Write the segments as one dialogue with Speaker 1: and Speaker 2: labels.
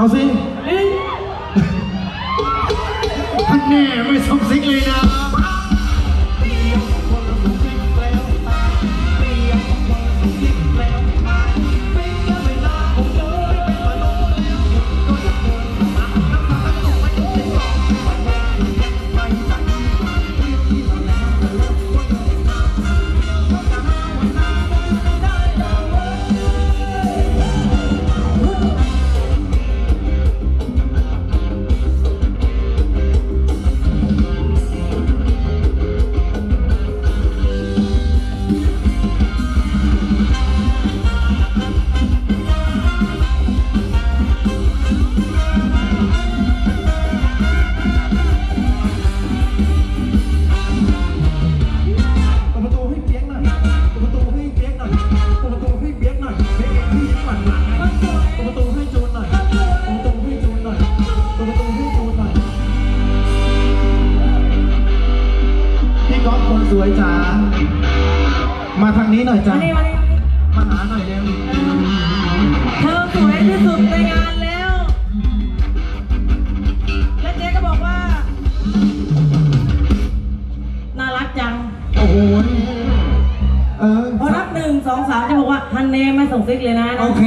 Speaker 1: เบ
Speaker 2: อกว่าฮันเน่ไม่ส่งซิกเลยนะ
Speaker 3: โอเค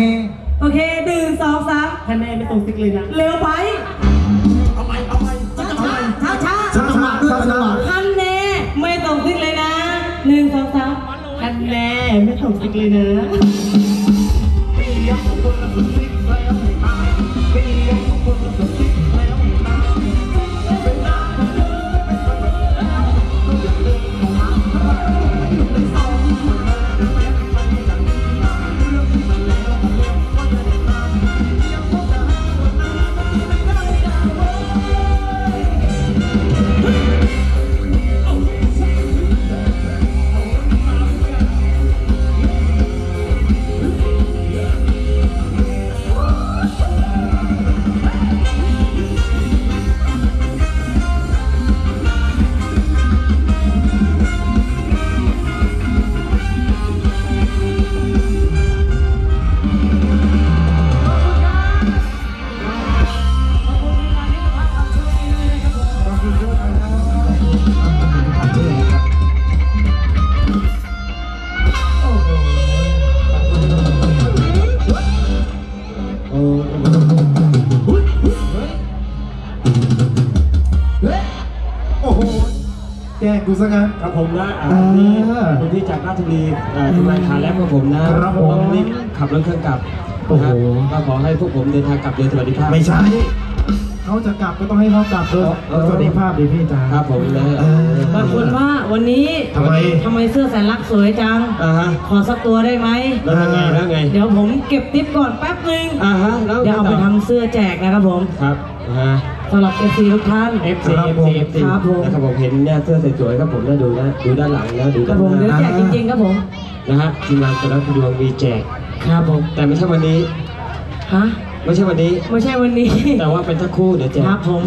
Speaker 2: โอเคหนึ่งสองสามฮันเน่ไม่ส่งซิกเลยนะเร็วไป
Speaker 1: เอาไปเอาไป
Speaker 2: ช้าช้าช้า
Speaker 3: ช้าช้าช้าช้า
Speaker 2: ฮันเน่ไม่ส่งซิกเลยนะหนึ่งสองสามฮันเน่ไม่ส่งซิกเลยนะ
Speaker 3: โอ้โหแกล้งกูซะงั้น
Speaker 4: ครับผมนะอ่า
Speaker 3: อ่า
Speaker 4: นี่คุณที่จากราชบุรีอ่าทีมงานขาแลบกับผมนะครับ
Speaker 3: ผม
Speaker 4: ต้องรีบขับรถเครื่องกลับ
Speaker 3: โอ้โห
Speaker 4: นะก็ขอให้พวกผมเดินทางกลับโดยสวัสดิภาพ
Speaker 3: ไม่ใช่เขาจะกลับก็ต้องให้เขากลับด้วย
Speaker 4: เออ
Speaker 3: สวัสดีภาพดีพี่จ๋า
Speaker 4: ครับผมนะ
Speaker 3: เออ
Speaker 2: บางคนว่าวันนี้
Speaker 3: ทำไม
Speaker 2: ทำไมเสื้อแสนรักสวยจัง
Speaker 4: อ่าฮะ
Speaker 2: ขอสักตัวได้ไหม
Speaker 4: แล้วยังไงแล้วไง
Speaker 2: เดี๋ยวผมเก็บทิปก่อนแป๊บนึง
Speaker 4: อ่าฮะแล้ว
Speaker 2: เดี๋ยวเอาไปทำเสื้อแจกนะครับผม
Speaker 4: ครับอ่าฮะ
Speaker 2: สำหรับเอฟซีทุกท่าน
Speaker 4: FC
Speaker 3: ครับผม
Speaker 4: FC FC
Speaker 2: ครับผม
Speaker 4: นะครับผมเห็นเนี่ยเสื้อสวยๆครับผมนะดูนะดูด้านหลังนะดู
Speaker 2: ครั
Speaker 4: ด้า
Speaker 2: บ
Speaker 4: น
Speaker 2: ผม
Speaker 4: ห
Speaker 2: เดี๋ยว
Speaker 4: น้า
Speaker 2: แจกจริงๆครับผม
Speaker 4: นะฮะทีมงานสารคดวงมีแจก
Speaker 2: ครับผม
Speaker 4: แต่ไม่ใช่วันนี้
Speaker 2: ฮะ
Speaker 4: ไม่ใช่วันนี้
Speaker 2: ไม่ใช่วันนี้
Speaker 4: แต่ว่าเป็นสักครู่เดี๋ยวแจก
Speaker 2: ครับผม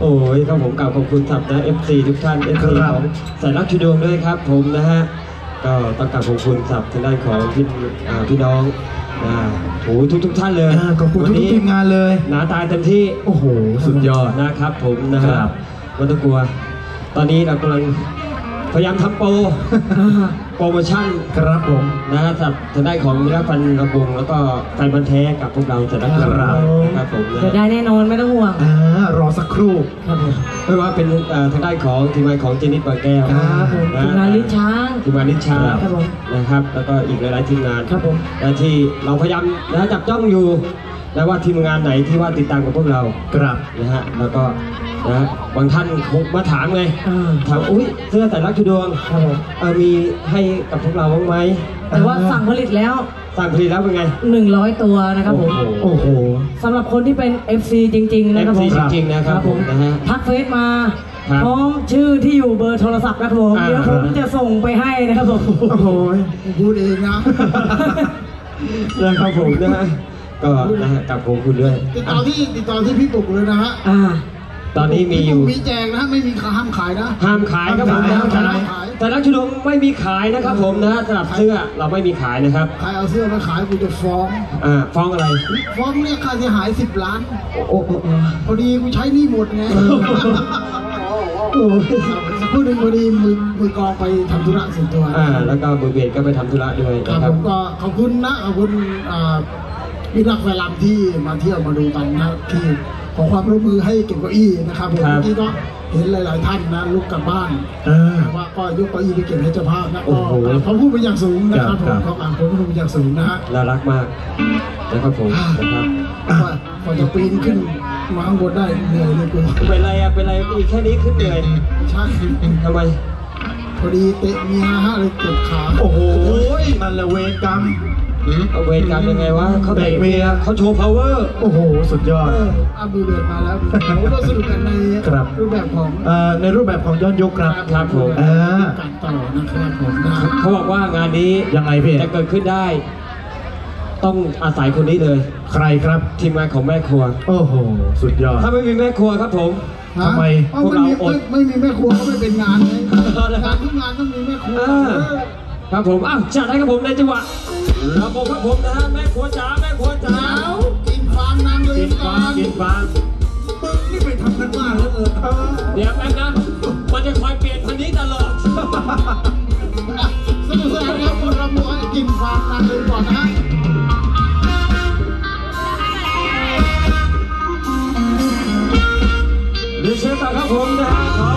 Speaker 4: โอ้ยครับผมกล่าวขอบคุณสับนะ FC ทุกท่าน FC
Speaker 3: ครับ
Speaker 4: ของสายรักชุดวงด้วยครับ ผมนะฮะก็ต้องกราบขอบคุณสับทางด้านของพี่อ่าพี่น้อง อ่าโอ้ทุกทุกๆท่านเลย
Speaker 3: อ่าขอบคุณ
Speaker 4: วั
Speaker 3: ทุก
Speaker 4: นี้
Speaker 3: ทีมงานเลย
Speaker 4: หนาตาเต็มที่
Speaker 3: โอ้โห
Speaker 4: สุดยอด นะครับผมนะฮะ
Speaker 3: ครับ
Speaker 4: ไม่ต้องกลัว ตอนนี้เรากำลังพยายามทำโปร โปรโมชั่น
Speaker 3: ครับผม
Speaker 4: นะฮะสับทางด้านของมิราฟันระบงแล้วก็แฟนบันธุ์แท้กับพวกเราสายรักชุดวง
Speaker 3: ครับ
Speaker 4: นะครับผมนะ
Speaker 2: เดี๋ยวได้แน่นอนไม่ต้องห่วง
Speaker 3: อ่ารอสักครู่
Speaker 2: ครับผม
Speaker 4: ไม่ว่าเป็นเอ่อทางด้านของทีมงานของเจนิสบางแก้ว
Speaker 3: ครับผมะ
Speaker 2: ทีมงานลิ้นช้าง
Speaker 4: ทีมงานนิชา
Speaker 2: ครับผม
Speaker 4: นะครับ แล้วก็อีกหลายๆทีมงาน
Speaker 2: ครับผม
Speaker 4: และที่เราพยายามนะจับจ้องอยู่ นะว่าทีมงานไหนที่ว่าติดตามกับพวกเรา
Speaker 3: ครับ
Speaker 4: นะฮะแล้วก็นะบางท่านคงมาถามไง
Speaker 2: อ่า
Speaker 4: ถามอุ้ยเสื้อแต่รักชุดวง
Speaker 2: ครับผม
Speaker 4: เออมีให้กับพวกเราบ้างไหม
Speaker 2: แต่ว่าสั่งผลิตแล้ว
Speaker 4: สั่งผลิตแล้วเป็นไง
Speaker 2: 100 ตัวนะครับผม
Speaker 4: โอ้โห
Speaker 3: โอ้โห
Speaker 2: สำหรับคนที่เป็น FC จริง ๆ นะครับผม
Speaker 4: FC จริงๆนะครับผมนะฮะ
Speaker 2: ทักเฟซมา
Speaker 4: ครับ
Speaker 2: พร้อมชื่อที่อยู่เบอร์โทรศัพท์นะครับผม
Speaker 4: อ่า
Speaker 2: เดี๋ยวผมจะส่งไปให้นะครับผม
Speaker 3: โอ้โหพูดเองนะ
Speaker 4: นะครับผมนะฮะ ก็นะฮะกับผมคุณด้วย
Speaker 5: ติดต่อที่ติดต่อที่พี่ปุกเลยนะฮะ
Speaker 2: อ่า
Speaker 4: ตอนนี้มีอยู่
Speaker 5: มีแจกนะไม่มีห้ามขายนะ
Speaker 4: ห้ามขายครับผมนะ
Speaker 3: ห้ามขาย
Speaker 4: แต่แต่ลักชุดงไม่มีขายนะครับผมนะสำหรับเสื้อเราไม่มีขายนะครับ
Speaker 5: ใครเอาเสื้อมาขายกูจะฟ้อง
Speaker 4: อ่าฟ้องอะไร
Speaker 5: ฟ้องเนี่ยค่าเสียหายสิบล้าน
Speaker 4: โอ้โอ้โอ้
Speaker 5: พอดีกูใช้หนี่หมดไง
Speaker 4: โอ้
Speaker 5: สักพูดหนึ่งพอดีมือมือกองไปทำธุระส่วนตัว
Speaker 4: อ่าแล้วก็มือเบสก็ไปทำธุระด้วย
Speaker 5: ครับ
Speaker 4: นะค
Speaker 5: ผ
Speaker 4: รับ
Speaker 5: มก็ขอบคุณนะขอบคุณอ่า พี่รักแฟนลำที่มาเที่ยวมาดูกันนะที่ขอความร่วมมือให้เก็บเก้าอี้นะครับผม
Speaker 4: ครับ
Speaker 5: เมื่อกี้ก็เห็นหลาย ๆ ท่านนะลุกกลับบ้าน
Speaker 3: อ่า
Speaker 5: ว่าก็ยกเก้าอี้ไปเก็บให้เจ้าภาพนะ
Speaker 4: โอ้
Speaker 5: ก็
Speaker 4: โห
Speaker 5: เขาพูดไปอย่างสูงนะครับผ
Speaker 3: ครั
Speaker 5: ม
Speaker 3: บ
Speaker 5: เขาอ่านผมพูดไปอย่างสูงนะฮะ
Speaker 4: น่ารักมากนะครับผมนะครับ
Speaker 5: ว่าพอจะปีนขึ้นมาข้างบนได้เหนื่อยเลยกู
Speaker 4: เป็นไรอะเป็นไรอีกแค่นี้ขึ้นเหนื่อย
Speaker 5: ใช่
Speaker 4: ทำไม
Speaker 5: พอดีเตะเมียฮะเลยเจ็บขา
Speaker 3: โอ้โหนั่นแหละเวรกรรม
Speaker 4: เอาเวรกรรมยังไงวะเขาเตะ
Speaker 3: เตะเมี
Speaker 4: เมีย
Speaker 3: ย
Speaker 4: เขาโชว์ power
Speaker 3: โอ้โห สุดยอด
Speaker 5: เอออาบูเดือดมาแล้วผมก็สนุกกันใน
Speaker 3: ครับ
Speaker 5: รูปแบบของ
Speaker 3: เอ่อในรูปแบบของย้อนยุคครับ
Speaker 4: ครับผม
Speaker 3: อ่า
Speaker 5: การต่อนะครับผมนะ
Speaker 4: เขาบอกว่างานนี้
Speaker 3: ยังไงพี่
Speaker 4: จะเกิดขึ้นได้ ต้องอาศัยคนนี้เลย
Speaker 3: ใครครับ
Speaker 4: ทีมงานของแม่ครัว
Speaker 3: โอ้โห สุดยอด
Speaker 4: ถ้าไม่มีแม่ครัวครับผม
Speaker 5: ฮะ
Speaker 3: ทำไม
Speaker 5: เอ้า
Speaker 4: พวก
Speaker 5: ไม่
Speaker 4: เรา
Speaker 5: มี
Speaker 4: อด
Speaker 5: ไม่ไม่มีแม่ครัวก็ไม่เป็นงานไงงานทุกงานต้องมีแม่ครัว
Speaker 4: อ่าครับผมอ้าวจัดให้ครับผมในจังหวะ ระบบครับผมนะฮะแม่ครัวจ๋าแม่ครัวจ๋า
Speaker 5: เดี๋ยวกินฟางนางเลย
Speaker 4: กิน
Speaker 5: ก่อ
Speaker 4: ฟาง
Speaker 5: น
Speaker 4: กินฟาง
Speaker 5: มึงนี่ไปทำกันบ้านแล้วเออเออ
Speaker 4: เดี๋ยวแป๊บนะ มันจะคอยเปลี่ยนพันนี้ตลอด
Speaker 5: สนุกสนานครับคนเรามัวกินฟางนางเลยก่อนนะฮะ
Speaker 4: เรียนเชิญต่อครับผมนะฮะ